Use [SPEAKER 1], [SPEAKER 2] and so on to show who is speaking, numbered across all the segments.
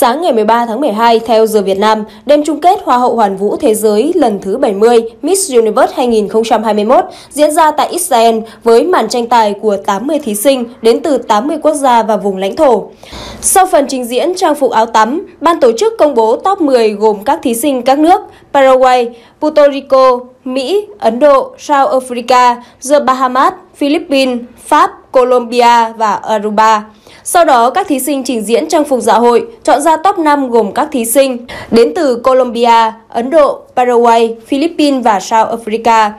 [SPEAKER 1] Sáng ngày 13 tháng 12, theo giờ Việt Nam, đêm chung kết Hoa hậu Hoàn vũ Thế giới lần thứ 70 Miss Universe 2021 diễn ra tại Israel với màn tranh tài của 80 thí sinh đến từ 80 quốc gia và vùng lãnh thổ. Sau phần trình diễn trang phục áo tắm, ban tổ chức công bố top 10 gồm các thí sinh các nước Paraguay, Puerto Rico, Mỹ, Ấn Độ, South Africa, The Bahamas, Philippines, Pháp, Colombia và Aruba. Sau đó, các thí sinh trình diễn trang phục dạ hội, chọn ra top 5 gồm các thí sinh đến từ Colombia, Ấn Độ, Paraguay, Philippines và South Africa.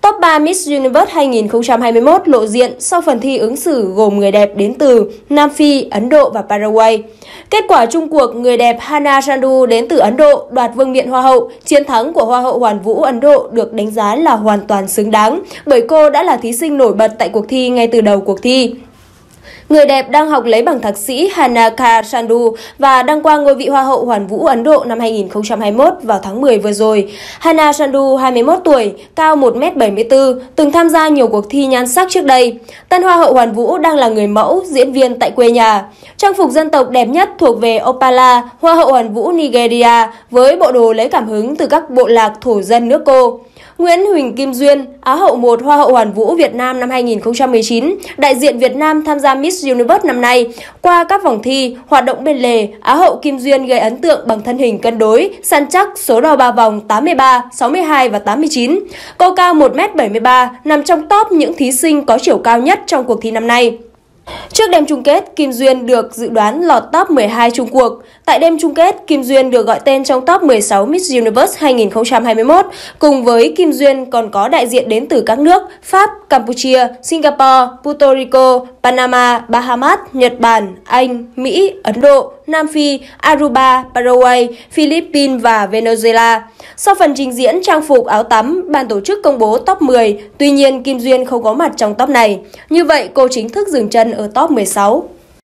[SPEAKER 1] Top 3 Miss Universe 2021 lộ diện sau phần thi ứng xử gồm người đẹp đến từ Nam Phi, Ấn Độ và Paraguay. Kết quả chung cuộc, người đẹp Hana Chandu đến từ Ấn Độ đoạt vương miện Hoa hậu. Chiến thắng của Hoa hậu Hoàn vũ Ấn Độ được đánh giá là hoàn toàn xứng đáng bởi cô đã là thí sinh nổi bật tại cuộc thi ngay từ đầu cuộc thi. Người đẹp đang học lấy bằng thạc sĩ Hanaka Sandhu và đăng qua ngôi vị Hoa hậu Hoàn vũ Ấn Độ năm 2021 vào tháng 10 vừa rồi. Hana Sandhu, 21 tuổi, cao 1m74, từng tham gia nhiều cuộc thi nhan sắc trước đây. Tân Hoa hậu Hoàn vũ đang là người mẫu, diễn viên tại quê nhà. Trang phục dân tộc đẹp nhất thuộc về Opala, Hoa hậu Hoàn vũ Nigeria, với bộ đồ lấy cảm hứng từ các bộ lạc thổ dân nước cô. Nguyễn Huỳnh Kim Duyên, Á hậu 1 Hoa hậu Hoàn vũ Việt Nam năm 2019, đại diện Việt Nam tham gia Miss Miss Universe năm nay. Qua các vòng thi, hoạt động bên lề, Á hậu Kim Duyên gây ấn tượng bằng thân hình cân đối, săn chắc số đo 3 vòng 83, 62 và 89. Cô cao 1m73, nằm trong top những thí sinh có chiều cao nhất trong cuộc thi năm nay. Trước đêm chung kết, Kim Duyên được dự đoán lọt top 12 chung cuộc. Tại đêm chung kết, Kim Duyên được gọi tên trong top 16 Miss Universe 2021. Cùng với Kim Duyên còn có đại diện đến từ các nước Pháp, Campuchia, Singapore, Puerto Rico, Panama, Bahamas, Nhật Bản, Anh, Mỹ, Ấn Độ, Nam Phi, Aruba, Paraguay, Philippines và Venezuela. Sau phần trình diễn trang phục áo tắm, ban tổ chức công bố top 10, tuy nhiên Kim Duyên không có mặt trong top này. Như vậy, cô chính thức dừng chân ở top 16.